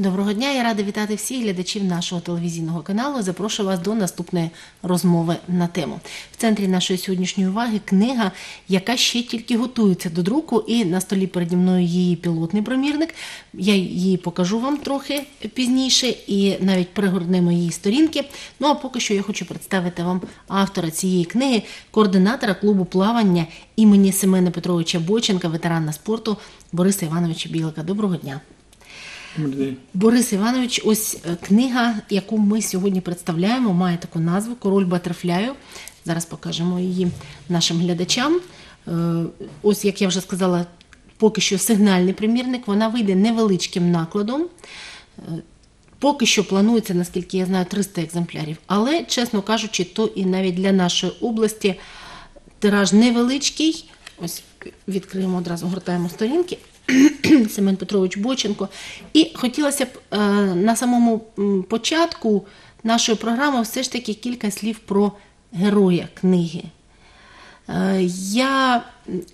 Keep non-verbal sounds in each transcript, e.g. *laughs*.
Доброго дня, я рада вітати всіх глядачів нашого телевізійного каналу. Запрошую вас до наступної розмови на тему. В центрі нашої сьогоднішньої уваги книга, яка ще тільки готується до друку, і на столі переді мною її пілотний примірник. Я її покажу вам трохи пізніше і навіть пригорнемо її сторінки. Ну а поки що я хочу представити вам автора цієї книги, координатора клубу плавання імені Семена Петровича Боченка, ветерана спорту Бориса Івановича Білика. Доброго дня. Борис Іванович, ось е, книга, яку ми сьогодні представляємо, має таку назву Король Батерфляю. Зараз покажемо її нашим глядачам. Е, Ось, як я вже сказала, поки що сигнальний примірник, вона вийде невеличким накладом. Е, Поки що планується, наскільки я знаю, 300 екземплярів. Але, чесно кажучи, то і навіть для нашої області тираж невеличкий. Ось відкриємо одразу, гортаємо сторінки. *clears throat* Семен Петрович Боченко. І хотілося б е, на самому початку нашої програми все ж таки кілька слів про героя книги. Е, Я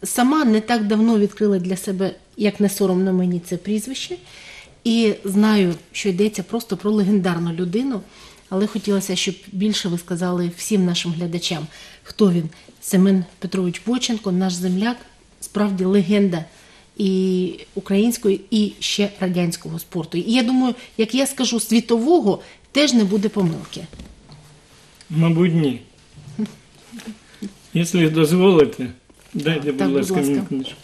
сама не так давно відкрила для себе, як не соромно мені це прізвище, і знаю, що йдеться просто про легендарну людину. Але хотілося, щоб більше ви сказали всім нашим глядачам, хто він. Семен Петрович Боченко, наш земляк, справді легенда і української, і ще радянського спорту. І я думаю, як я скажу світового, теж не буде помилки. Мабуть, ні. Якщо дозволите, дайте, будь ласка, мені книжку.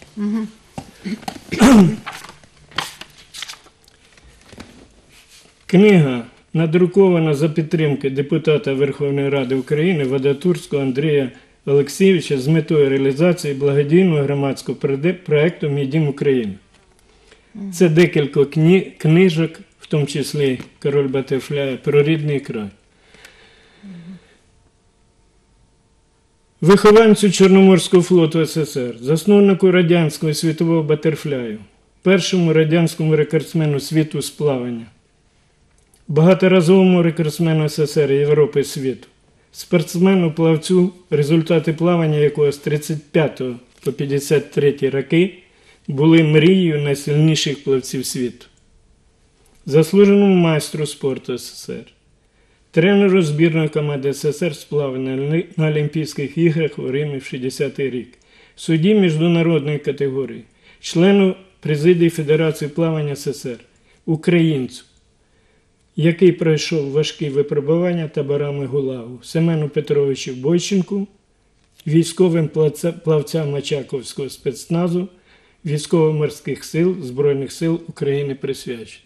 Книга надрукована за підтримки депутата Верховної Ради України Вадатурського Андрія Олексійовича з метою реалізації благодійного громадського проекту Мій дім Україна. Це декілька кні- книжок, в тому числі Король Батерфляя, про рідний край. Вихованцю Чорноморського флоту СССР, засновнику радянського і світового батерфляю, першому радянському рекордсмену світу з плавання, багаторазовому рекордсмену СССР Європи і світу, спортсмену плавцю, результати плавання якого з 35 по 53 роки були мрією найсильніших плавців світу, заслуженому майстру спорту СССР тренеру збірної команди СССР з плавання на Олімпійських іграх у Римі в 60-й рік, судді міжнародної категорії, члену президії Федерації плавання СССР, українцю, який пройшов важкі випробування таборами Гулагу, Семену Петровичу Бойченку, військовим плавця- плавцям Очаковського спецназу, військово-морських сил Збройних сил України присвячено.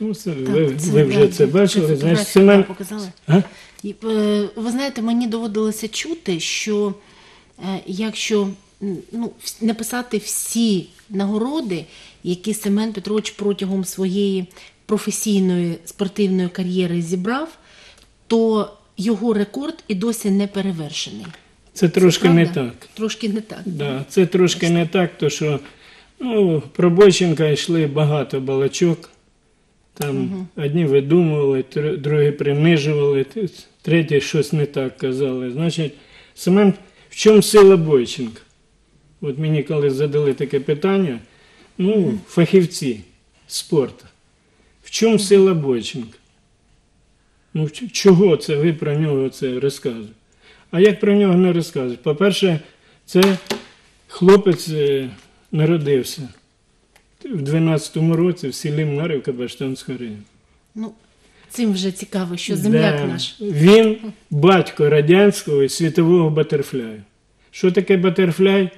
Ну, це, ви, це, ви вже да, це бачили. це Значить, Семен, показали. А? Е, Ви знаєте, мені доводилося чути, що е, якщо ну, написати всі нагороди, які Семен Петрович протягом своєї професійної спортивної кар'єри зібрав, то його рекорд і досі не перевершений. це трошки не так. Трошки не так. Да, це трошки не так, то що ну, про Бойченка йшли багато балачок. Там одні видумували, другі принижували, треті щось не так казали. Значить, Семен, в чому сила Бойченка? От мені коли задали таке питання, ну, фахівці спорту. В чому сила Бойченка? Ну, чого це ви про нього це розказуєте? А як про нього не розказують? По-перше, це хлопець е, народився в 12-му році в селі Марівка Баштанського району. Ну, цим вже цікаво, що земляк Да. наш. Він батько радянського і світового батерфляю. Що таке батерфляй?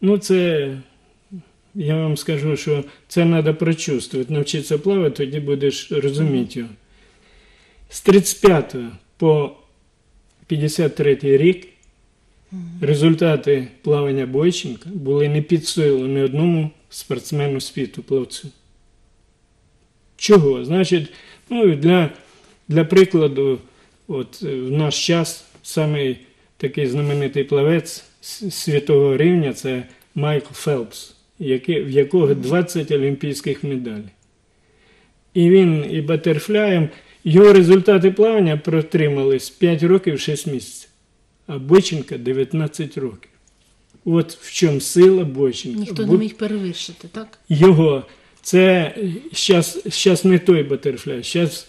Ну, це, я вам скажу, що це треба прочувствувати. Навчитися плавати, тоді будеш розуміти його. З 35 по 53 рік результати плавання Бойченка були не під силу ні одному спортсмену світу плавцю. Чого? Значить, ну, для, для прикладу, от в наш час самий такий знаменитий плавець світового рівня це Майкл Фелпс, який, в якого 20 олімпійських медалей. І він і батерфляєм, його результати плавання протримались 5 років 6 місяців, а Бойченка 19 років. От в чому сила Бойченка. Ніхто не міг перевершити, так? його. Це зараз не той батерфляй, зараз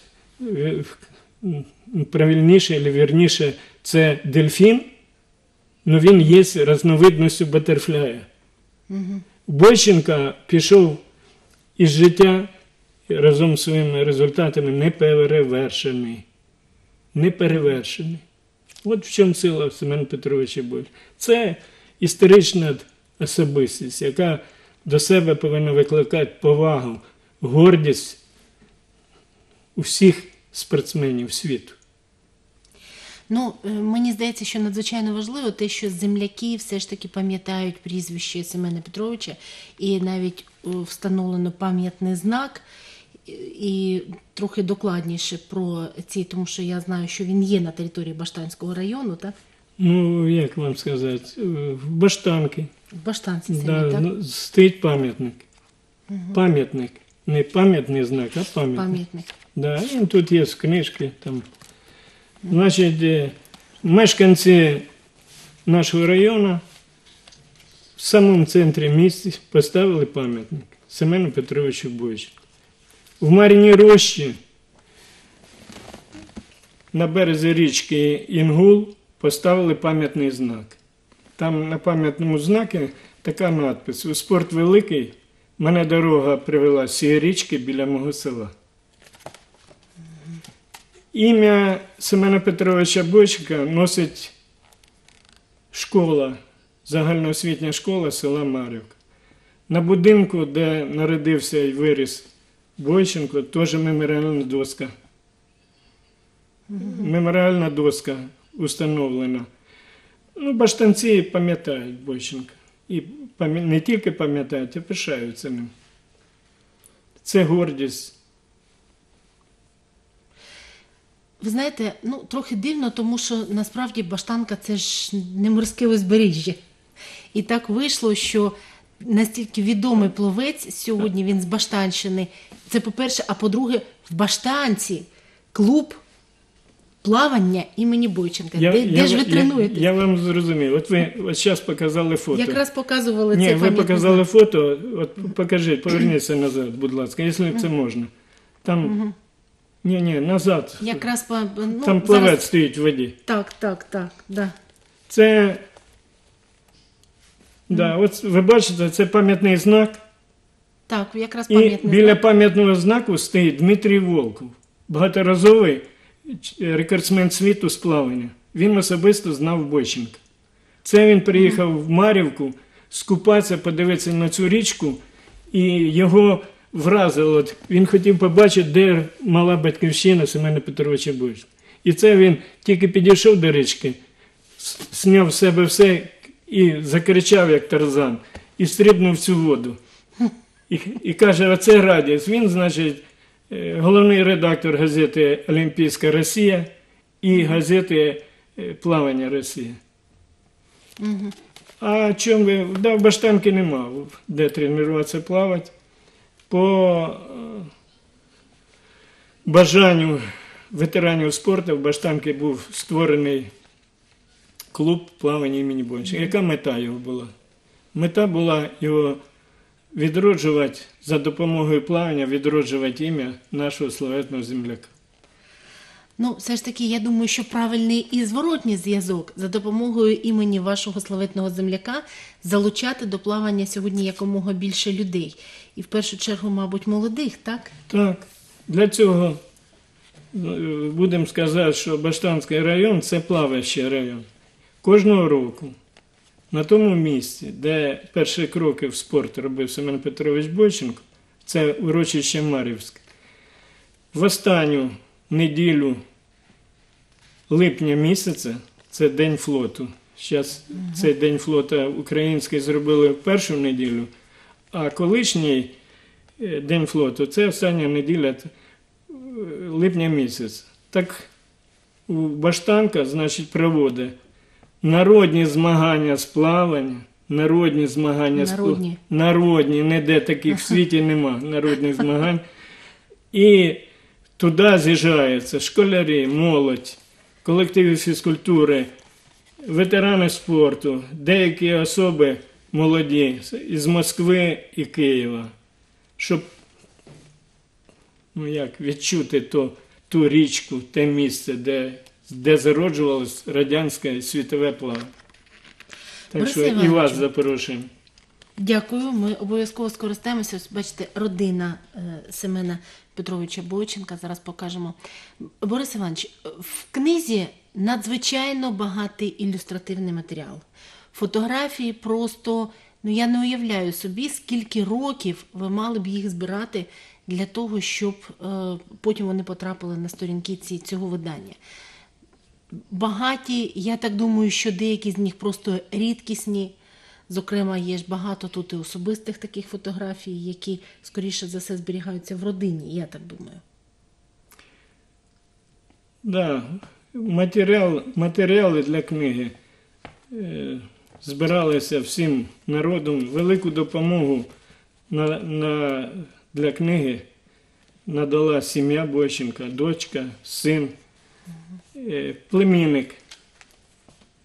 правильніше або вірніше, це дельфін, але він є різновидністю батерфляя. Бойченка пішов із життя разом з своїми результатами не перевершений. Не. От в чому сила Семена Петровича Бойченка. Це історична особистість, яка до себе повинна викликати повагу, гордість усіх спортсменів світу. Ну, е, мені здається, що надзвичайно важливо те, що земляки все ж таки пам'ятають прізвище Семена Петровича, і навіть е, встановлено пам'ятний знак. і- трохи докладніше про ці, тому що я знаю, що він є на території Баштанського району, так? Ну, як вам сказати, в Баштанки В Баштанці самі, да, так? ну, стоїть пам'ятник. Пам'ятник. Не пам'ятний знак, а пам'ятник. Пам'ятник. Да, тут є в книжці. Там. Значить, е, мешканці нашого району в самому центрі міста поставили пам'ятник Семену Петровичу Бойченку. В Мар'їній Рощі на березі річки Інгул поставили пам'ятний знак. Там на пам'ятному знаку така надпис: У спорт великий, мене дорога привела з цієї річки біля мого села. Ім'я Семена Петровича Бойчика носить школа, загальноосвітня школа села Марівка. На будинку, де народився і виріс Бойченко, теж меморіальна доска. Меморіальна доска установлена. Ну, баштанці пам'ятають Бойченка. І не тільки пам'ятають, а пишаються ним. Це гордість. Ви знаєте, ну трохи дивно, тому що насправді Баштанка це ж не морське узбережжя. І так вийшло, що настільки відомий пловець сьогодні він з Баштанщини. Це по-перше, а по-друге, в Баштанці клуб плавання імені Бойченка. де де ж ви я, тренуєтесь? Я, вам зрозумів. От ви от зараз показали фото. Якраз показували Ні, цей ви показали фото. От покажіть, поверніться назад, будь ласка, якщо це можна. Там. Ні, ні, назад. Якраз по ну, Там плавець зараз... стоїть в воді. Так, так, так. Да. Це. Да, от ви бачите, це пам'ятний знак. Так, якраз І біля пам'ятного знаку стоїть Дмитрій Волков, багаторазовий рекордсмен світу з плавання. Він особисто знав Бойченка. Це він приїхав в Марівку скупатися, подивитися на цю річку, і його вразило. От Він хотів побачити, де мала батьківщина Семена Петровича Бойченка. І це він тільки підійшов до річки, с- зняв з себе все і закричав, як тарзан, і стрибнув цю воду. І, і каже, оце радість. Він, значить, е, головний редактор газети Олімпійська Росія і газети е, Плавання Росія. А чому ви? Да, в Баштанки нема, де тренуватися плавати. По е, бажанню ветеранів спорту в Баштанки був створений клуб плавання імені Бончика. Яка мета його була? Мета була його відроджувати за допомогою плавання, відроджувати ім'я нашого славетного земляка. Ну, все ж таки, я думаю, що правильний і зворотній зв'язок за допомогою імені вашого славетного земляка залучати до плавання сьогодні якомога більше людей. І в першу чергу, мабуть, молодих, так? Так, для цього е, будемо сказати, що Баштанський район це плаваючий район. Кожного року на тому місці, де перші кроки в спорт робив Семен Петрович Бойченко, це урочище Марівське, в останню неділю липня місяця, це День флоту. Зараз цей День флота український зробили в першу неділю, а колишній е, День флоту це остання неділя е, липня місяця. Так у Баштанка, значить, проводить народні змагання з плавання, народні змагання Народні. народні, ніде таких в світі нема народних *laughs* змагань. І туди з'їжджаються школярі, молодь, колективи фізкультури, ветерани спорту, деякі особи молоді з- із Москви і Києва, щоб ну як, відчути то, ту річку, те місце, де, де зароджувалось радянське світове плавання. Так Борис що і вас запрошуємо. Дякую. Ми обов'язково скористаємося. Ось бачите, родина е, Семена Петровича Бойченка. Зараз покажемо. Борис Іванович, в книзі надзвичайно багатий ілюстративний матеріал. Фотографії просто, ну я не уявляю собі, скільки років ви мали б їх збирати для того, щоб е, потім вони потрапили на сторінки ці, цього видання. Багаті, я так думаю, що деякі з них просто рідкісні. Зокрема, є ж багато тут і особистих таких фотографій, які, скоріше за все, зберігаються в родині, я так думаю. Да, матеріал, матеріали для книги е, збиралися всім народом. Велику допомогу на, на, для книги надала сім'я Бойченка, дочка, син, е, племінник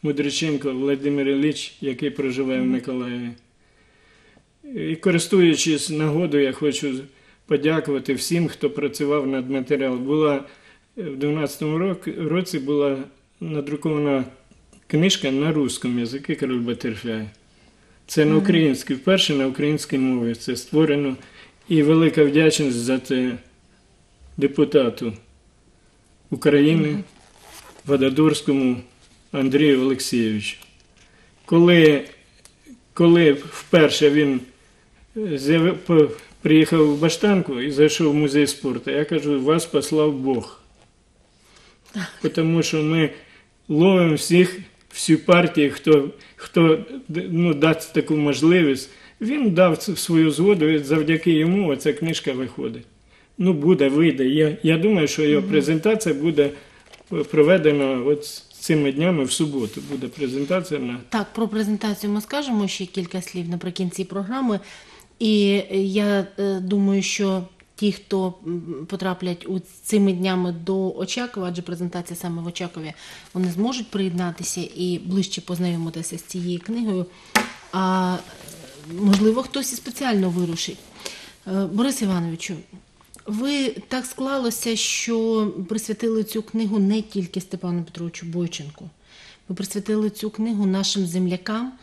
Мудриченко Володимир Ілліч, який проживає в Миколаєві. І користуючись нагодою, я хочу подякувати всім, хто працював над матеріалом. Була в 2012 році була надрукована книжка на русскому язикі Король Батерфляй. Це на українській, вперше на українській мові це створено. І велика вдячність за це депутату України Вададурському Андрію Олексійовичу. Коли, коли вперше він приїхав в Баштанку і зайшов в музей спорту, я кажу, вас послав Бог. Тому що ми ловимо всіх, всі партії, хто, хто ну, дасть таку можливість. Він дав свою згоду, і завдяки йому ця книжка виходить. Ну, буде, вийде. Я, я думаю, що його презентація буде проведена от цими днями в суботу. Буде презентація на Так, про презентацію ми скажемо ще кілька слів наприкінці програми. І я е, думаю, що ті, хто потраплять у цими днями до Очакова, адже презентація саме в Очакові, вони зможуть приєднатися і ближче познайомитися з цією книгою. А можливо, хтось і спеціально вирушить. Е, Борис Івановичу, ви так склалося, що присвятили цю книгу не тільки Степану Петровичу Бойченку. Ви присвятили цю книгу нашим землякам,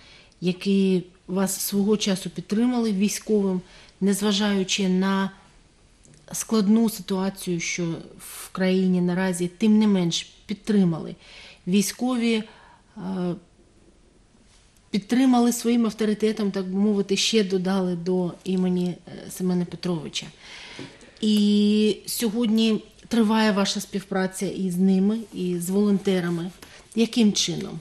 які вас свого часу підтримали військовим, незважаючи на складну ситуацію, що в країні наразі, тим не менш підтримали. Військові е, підтримали своїм авторитетом, так би мовити, ще додали до імені е, Семена Петровича. І сьогодні триває ваша співпраця і з ними, і з волонтерами. Яким чином?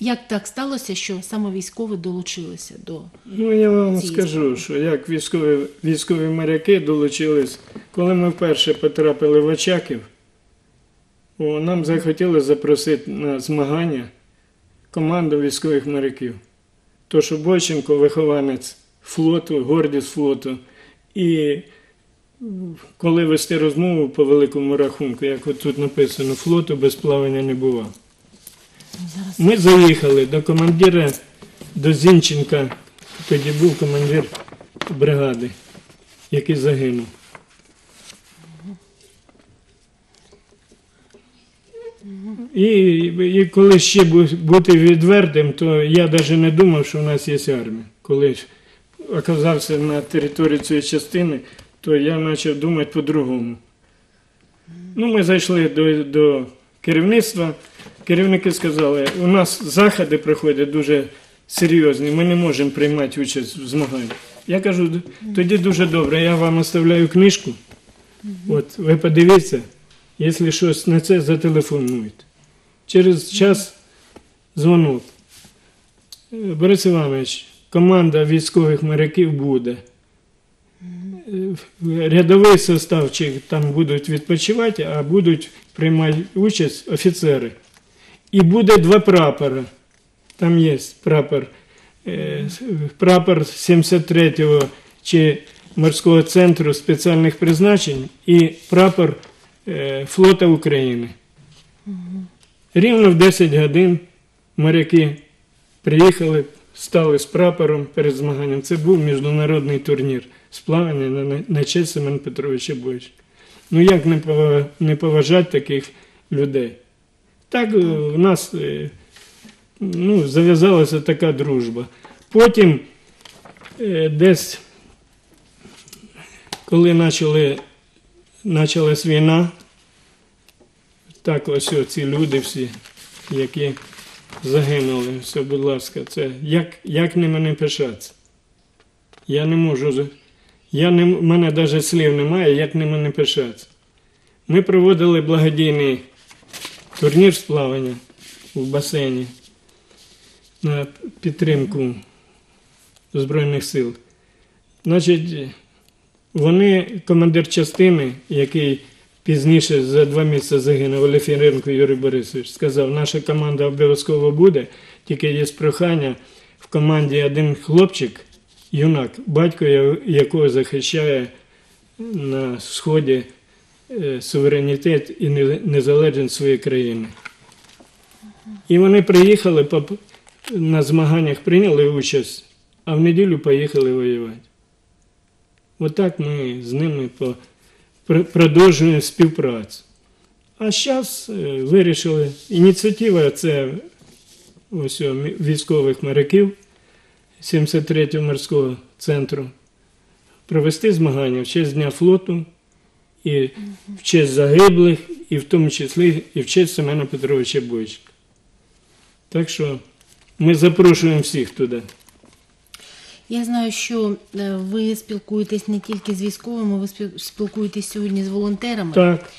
Як так сталося, що саме військові долучилися до Ну, я вам Ці скажу, що як військові, військові моряки долучились, коли ми вперше потрапили в Очаків, о, нам захотіли запросити на змагання команду військових моряків. То, що Бойченко вихованець флоту, гордість флоту. І коли вести розмову по великому рахунку, як от тут написано, флоту без плавання не бувало. Ми заїхали до командира, до Зінченка, тоді був командир бригади, який загинув. І, і коли ще бути відвертим, то я навіть не думав, що в нас є армія. Коли оказався на території цієї частини, то я почав думати по-другому. Ну, ми зайшли до, до керівництва. Керівники сказали, у нас заходи проходять дуже серйозні, ми не можемо приймати участь в змаганнях. Я кажу, тоді дуже добре, я вам оставляю книжку. От ви подивіться, якщо щось на це зателефонуєте. Через час дзвонок. Е, Борис Іванович, команда військових моряків буде. Е, Рядовий состав чи там будуть відпочивати, а будуть приймати участь офіцери. І буде два прапора. Там є прапор, е, прапор 73-го чи морського центру спеціальних призначень і прапор е, флота України. Рівно в 10 годин моряки приїхали, стали з прапором перед змаганням. Це був міжнародний турнір з на, честь Семен Петровича Бойчика. Ну як не, поважати таких людей? Так е, у нас е, ну, зав'язалася така дружба. Потім е, десь, коли почали, почалась війна, так ось ці люди всі, які загинули, все, будь ласка, це як, як не пишатися? Я не можу. Я не, в мене навіть слів немає, як ними не пишатися. Ми проводили благодійний турнір з плавання в басейні на підтримку Збройних сил. Значить, вони, командир частини, який пізніше за два місяці загинув Олефіренко Юрій Борисович, сказав, наша команда обов'язково буде, тільки є прохання в команді один хлопчик, юнак, батько якого захищає на сході е, суверенітет і незалежність своєї країни. І вони приїхали на змаганнях, прийняли участь, а в неділю поїхали воювати. Отак ми з ними продовжуємо співпрацю. А зараз вирішили, ініціатива це ось військових моряків 73-го морського центру провести змагання в честь Дня флоту і в честь загиблих, і в тому числі і в честь Семена Петровича Бойчика. Так що ми запрошуємо всіх туди. Я знаю, що е, ви спілкуєтесь не тільки з військовими, ви спілкуєтесь сьогодні з волонтерами, Так.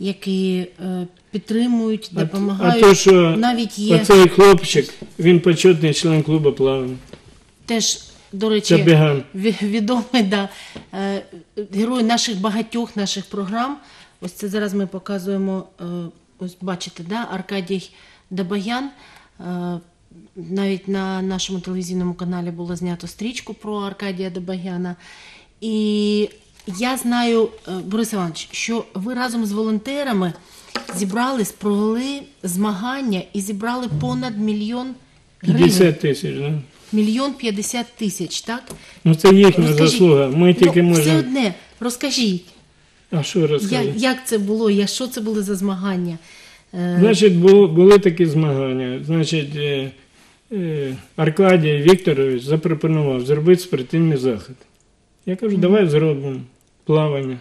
які е, підтримують, А, а допомагають. то, що Навіть є оцей хлопчик, він почетний член клубу плавання. Теж, до речі, Це Біган. відомий да, е, герой наших багатьох наших програм. Ось це зараз ми показуємо, е, ось бачите, да, Аркадій Дабаян. Е, Навіть на нашому телевізійному каналі було знято стрічку про Аркадія Дабаяна. І я знаю, е, Борис Іванович, що ви разом з волонтерами зібрались, провели змагання і зібрали понад мільйон гривень. 50 тисяч. Да? Мільйон п'ятдесят тисяч, так? Ну це їхня Розкажіть. заслуга. Ми тільки ну, Все одне, розкажіть, А що як, розказати? як це було, я, що це були за змагання? Е, Значить, бу- були такі змагання. Значить, е, е, Аркадій Вікторович запропонував зробити спортивний захід. Я кажу, давай зробимо плавання.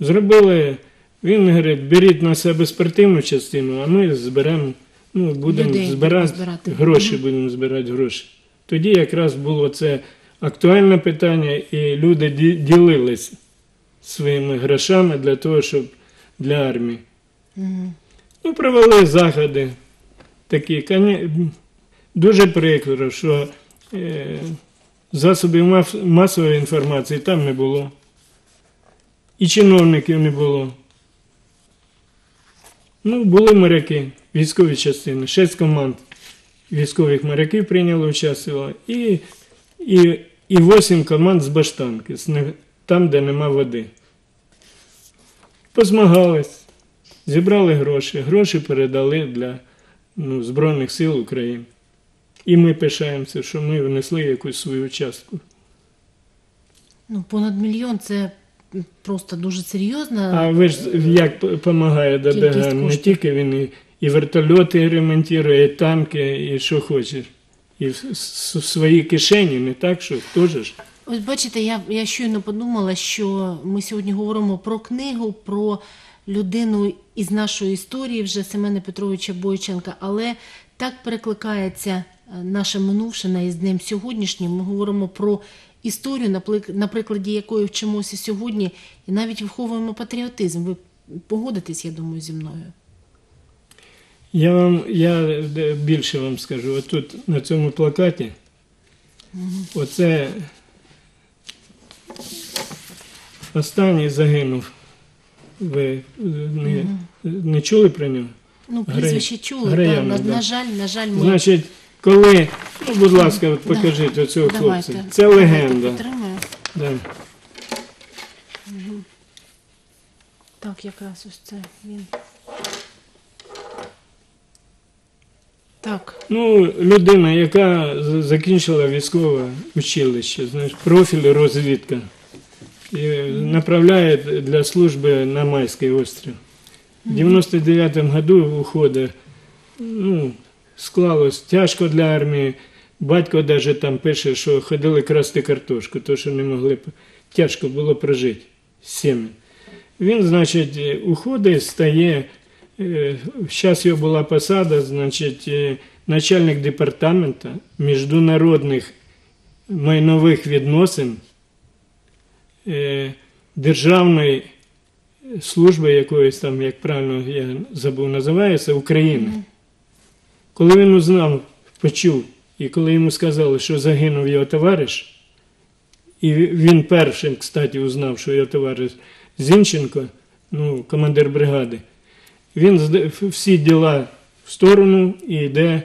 Зробили, він говорить, беріть на себе спортивну частину, а ми зберемо, ну, будемо Людей збирати, збирати. гроші, будемо збирати гроші. Тоді якраз було це актуальне питання, і люди ді- ділились своїми грошами для того, щоб для армії. мгм. Ну, провели заходи такі. Дуже прикро, що е, засобів масової інформації там не було. І чиновників не було. Ну, були моряки, військові частини, шість команд військових моряків прийняло участь, і, і, і вісім команд з баштанки, там, де нема води. Позмагались. Зібрали гроші. Гроші передали для ну, Збройних сил України. І ми пишаємося, що ми внесли якусь свою частку. Ну, понад мільйон це просто дуже серйозно. А ви ж як допомагає ДБГ? Не тільки він і, і вертольоти ремонтує, і танки, і що хочеш. І в, в свої кишені, не так, що теж ж. Ось бачите, я, я щойно подумала, що ми сьогодні говоримо про книгу, про людину із нашої історії, вже Семена Петровича Бойченка, але так перекликається е, наше минувшине із днем сьогоднішнім. Ми говоримо про історію, на прикладі якої вчимося сьогодні, і навіть виховуємо патріотизм. Ви погодитесь, я думаю, зі мною. Я вам я більше вам скажу. Отут на цьому плакаті оце останній загинув. Ви е, не, не чули про нього? Ну, прізвище чули, Граян, да, на, да. на жаль, на жаль, ми Значить, коли, ну, будь ласка, от покажіть оцього давайте, хлопця. Це легенда. Да. Так, якраз ось це він. Так. Ну, людина, яка закінчила військове училище, знаєш, профіль розвідка, і направляє для служби на Майський острів. В 99-му году уходить, ну, склалось тяжко для армії. Батько навіть там пише, що ходили красти картошку, то що не могли, тяжко було прожити з сім'ї. Він, значить, уходить, стає. Зараз його була посада, значить, е, начальник департаменту міжнародних майнових відносин е, Державної служби якоїсь там, як правильно я забув, називається України. Коли він узнав, почув, і коли йому сказали, що загинув його товариш, і він першим, кстати, узнав, що його товариш Зінченко, ну, командир бригади, він всі діла в сторону і йде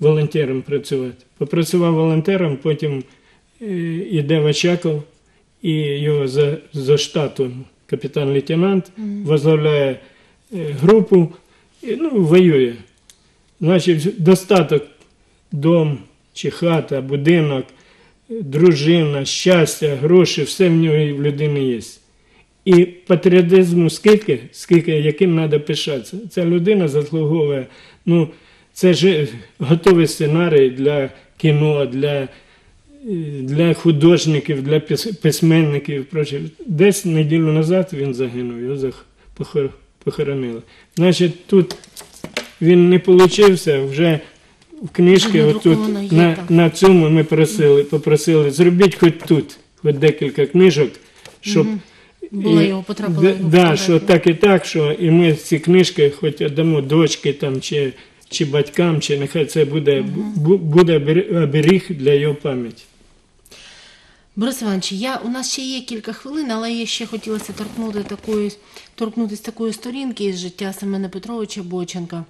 волонтером працювати. Попрацював волонтером, потім е, йде в Очаков, і його за, за штатом капітан-лейтенант возглавляє е, групу, і, ну, воює. Значить, достаток, дом чи хата, будинок, дружина, щастя, гроші, все в нього і в людини є. І патріотизму скільки, скільки яким треба пишатися. Ця людина заслуговує. Ну, це ж готовий сценарій для кіно, для, для художників, для письменників. і прочее. Десь неділю назад він загинув, його похоронили. Значить, тут він не получився, вже в книжці отут, на, на цьому ми просили, попросили, зробіть хоч тут, хоч декілька книжок, щоб Була його потрапила да, його да, що так і так, що і ми ці книжки хоч дамо дочки там, чи, чи батькам, чи нехай це буде, бу- буде оберіг для його пам'яті. Борис Іванович, я, у нас ще є кілька хвилин, але я ще хотілося торкнути такої, торкнутися такої сторінки із життя Семена Петровича Бойченка.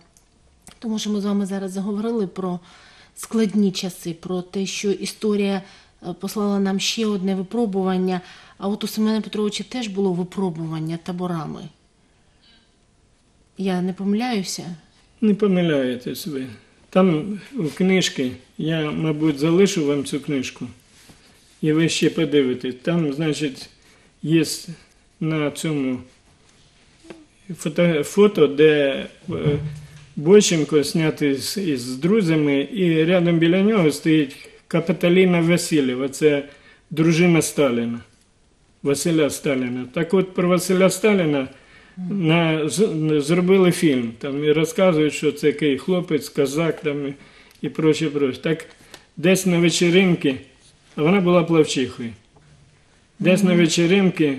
Тому що ми з вами зараз заговорили про складні часи, про те, що історія е, послала нам ще одне випробування. А от у Семена Петровича теж було випробування таборами. Я не помиляюся. Не помиляєтесь ви. Там в книжці, я, мабуть, залишу вам цю книжку, і ви ще подивитесь. Там, значить, є на цьому фото, фото де е, Бойченко знятий з, із друзями, і рядом біля нього стоїть Капиталіна Васильєва, це дружина Сталіна. Василя Сталіна. Так от про Василя Сталіна на, з- зробили фільм. Там і розказують, що це який хлопець, козак там і, і проче, проче. Так десь на вечеринки, а вона була плавчихою. Десь на вечеринки,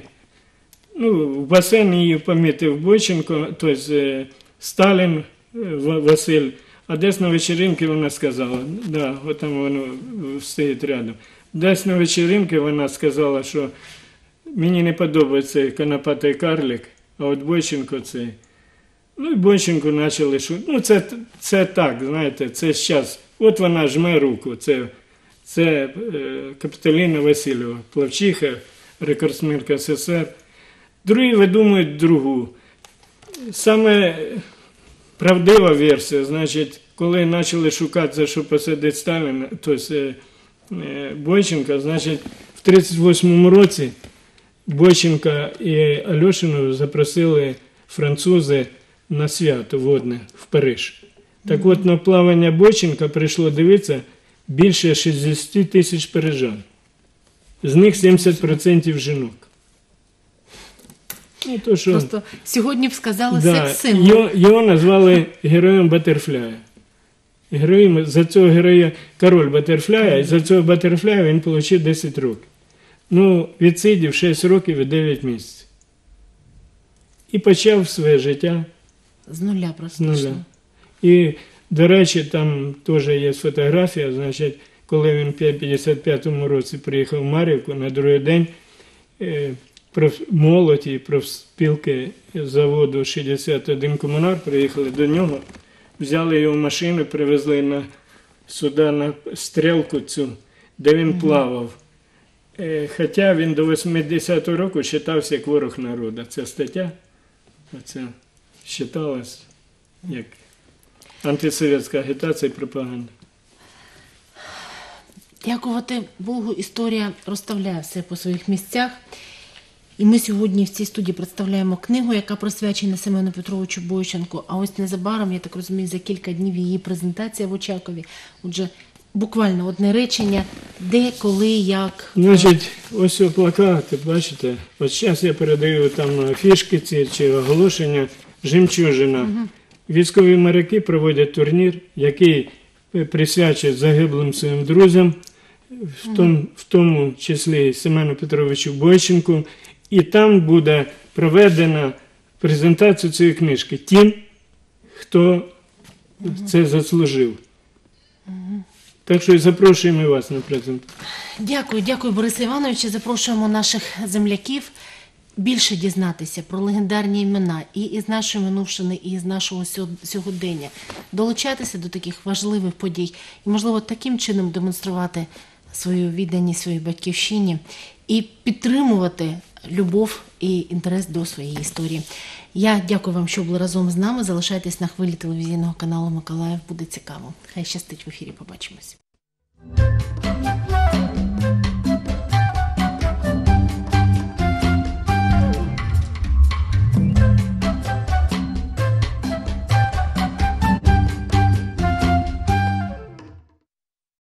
ну, в басейні її помітив Бойченко, тобто Сталін е, Василь, а десь на вечеринки вона сказала, да, от там воно е, стоїть рядом. Десь на вечеринки вона сказала, що мені не подобається конопатий карлик, а от Бойченко цей. Ну і Бойченко почали шути. Ну, це, це так, знаєте, це зараз. От вона жме руку. Це, це е, Капіталіна Васильєва, плавчиха, рекордсменка СССР. Другі видумують другу. Саме правдива версія, значить, коли почали шукати, за що посадити Сталіна, тобто е, е, Бойченка, значить, в 38-му році Бойченка і Альошину запросили французи на свято водне в Париж. Так от на плавання Бойченка прийшло дивитися більше 60 тисяч парижан. З них 70% жінок. Ну, то, що... Просто сьогодні б сказали Да, секс-символ. його, його назвали героєм Батерфляя. Героєм, за цього героя король Батерфляя, і за цього Батерфляя він отримав 10 років. Ну, відсидів 6 років і 9 місяців. І почав своє життя З нуля з нуля. І, до речі, там теж є фотографія, значить, коли він в 55-му році приїхав в Мар'ївку, на другий день е, проф- молодь профспілки заводу 61 комунар приїхали до нього, взяли його в машину, привезли на, сюди на стрілку цю, де він плавав. Е, Хоча він до 80-го року вважався як ворог народу. Ця стаття оця, вважалась як антисовєтська агітація і пропаганда. Дякувати Богу, історія розставляє все по своїх місцях. І ми сьогодні в цій студії представляємо книгу, яка присвячена Семену Петровичу Бойченку. А ось незабаром, я так розумію, за кілька днів її презентація в Очакові. Отже, буквально одне речення, де, коли, як. Значить, ось о плакати, бачите? От зараз я передаю там фішки ці чи оголошення Жемчужина. Військові моряки проводять турнір, який е, присвячують загиблим своїм друзям, в тому, в тому числі Семену Петровичу Бойченку. І там буде проведена презентація цієї книжки тим, хто це заслужив. Так що і запрошуємо вас на презентацію. Дякую, дякую, Борисе Івановичу. Запрошуємо наших земляків більше дізнатися про легендарні імена і із нашої минувшини, і з нашого сьо- сьогодення, долучатися до таких важливих подій і, можливо, таким чином демонструвати свою відданість своїй батьківщині і підтримувати любов і інтерес до своєї історії. Я дякую вам, що були разом з нами. Залишайтесь на хвилі телевізійного каналу Миколаїв. Буде цікаво. Хай щастить в ефірі. Побачимось.